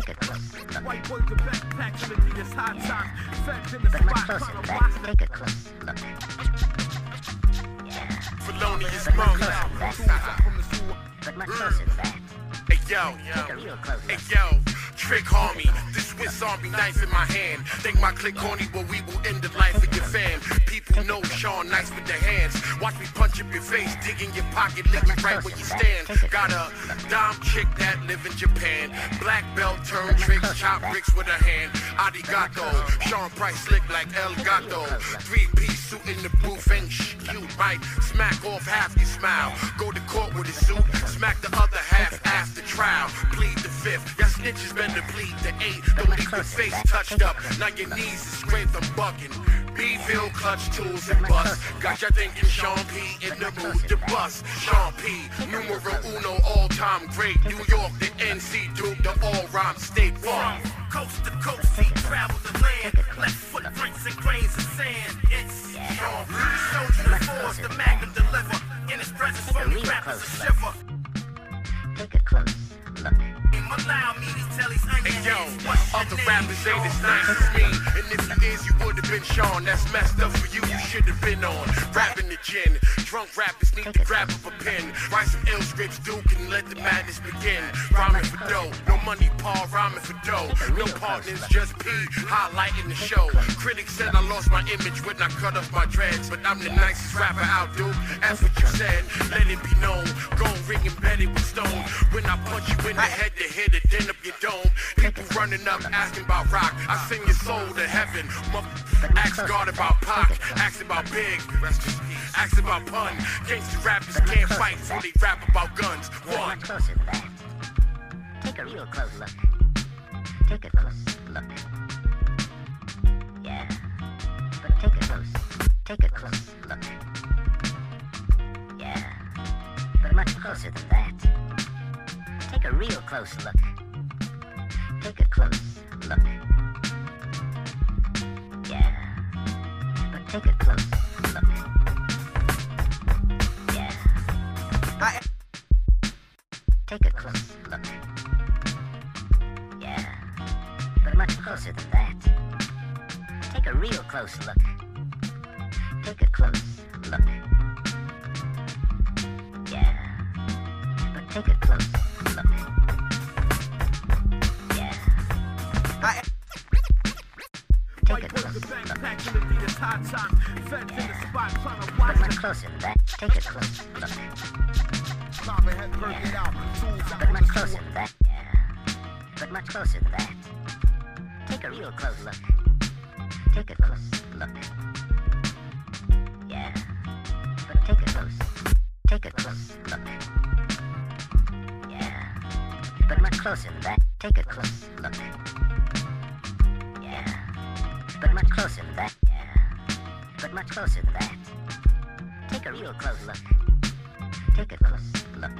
Take a close look. White boys with backpacks in the But much spot. Take a close look. Felonious the much closer. Hey yo, Take a real close Hey yo, trick homie, this Swiss Army knife in my hand. Think my click corny, but we will end the life Nice with their hands. Watch me punch up your face, dig in your pocket, lick me right where you stand. Got a dime chick that live in Japan. Black belt turn tricks, chop bricks with a hand. Arigato, Sean Price slick like El Gato. Three piece suit in the booth, ain't cute, right? Smack off half your smile. Go to court with a suit, snitches better plead the eighth. Don't leave your face touched up, now your knees is scraped, I'm bucking. Beville clutch tools and bust. Got ya thinking Sean P in the mood to bust. Sean P, numero uno, all time great. New York, the NC Duke, the all rhyme state farm. Coast to coast, he traveled the land. Left footprints and grains of sand. It's Sean P. Soldier the force, the magnum deliver. In his presence, phony rappers a Hey yo, heads what's your other rappers ain't as nice as me. And if you is, you would have been Sean. That's messed up for you, you should have been on. Rapping the gin. Drunk rappers need to grab up a pen. Write some ill scripts, Duke, and let the madness begin. Rhyming for dough. No money, Paul, rhyming for dough. No partners, just P, highlighting the show. Critics said I lost my image when I cut off my dreads. But I'm the nicest rapper out, Duke. That's what you said. Let it be known. Go ring embedded with stone. When I punch you in the head to hit running up asking about rock. I sing your soul to heaven. Ask God about Pac. Ask about Big. Rest in peace. Ask about Pun. Gangsta rappers can't fight, so they rap about guns. One. closer than that. Take a real close look. Take a close look. Yeah. But take a close. Take a close look. Yeah. But much closer than that. Take a real close look. Take a close look. Yeah. But take a close look. Yeah. Take a close look. Yeah. But much closer than that. Take a real close look. Take a close look. Yeah. But take a close look. Much closer than that. Take a close look. But much closer than that. But much closer than that. Take a real close look. Take a close look. Yeah. But take a close. Take a close look. Yeah. But much closer than that. Take a close look. closer to that. Take a real close look. Take a close look.